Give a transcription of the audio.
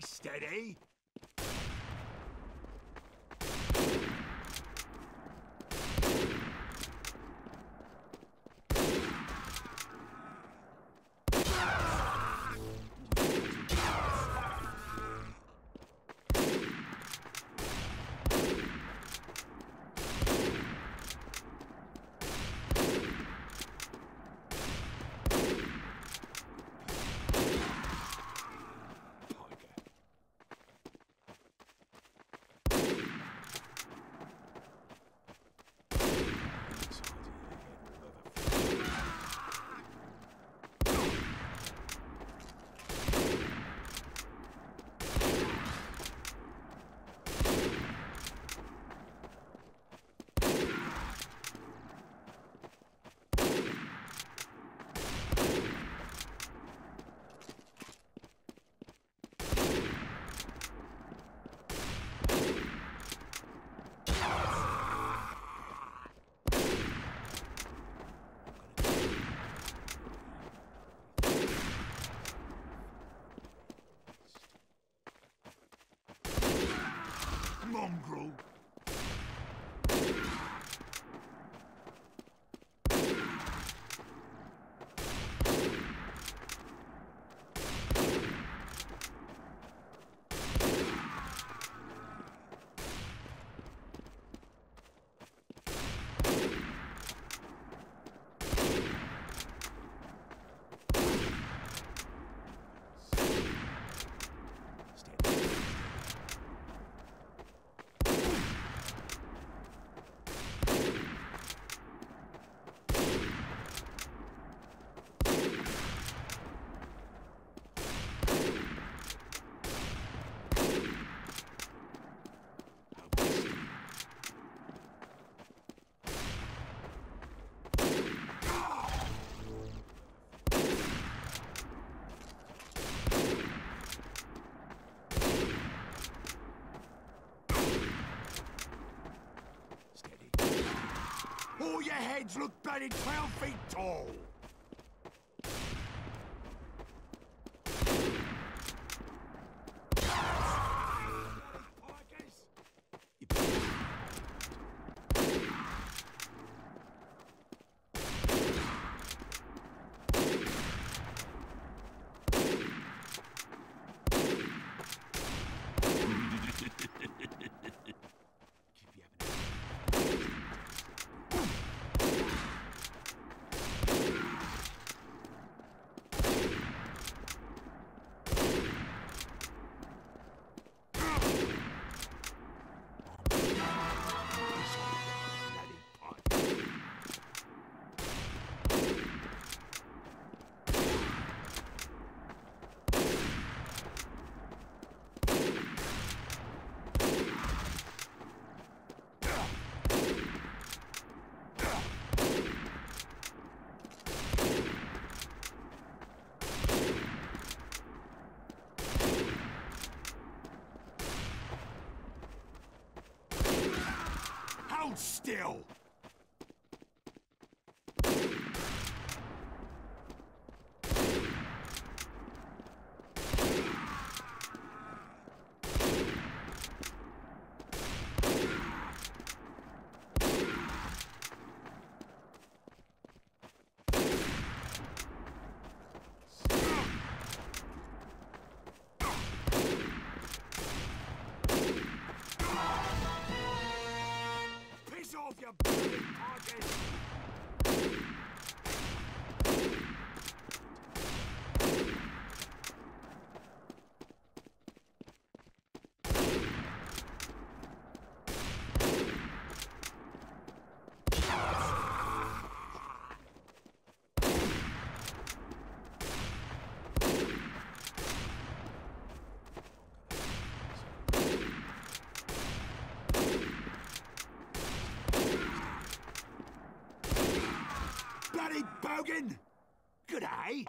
steady. All your heads look bloody 12 feet tall. Hold Good eye.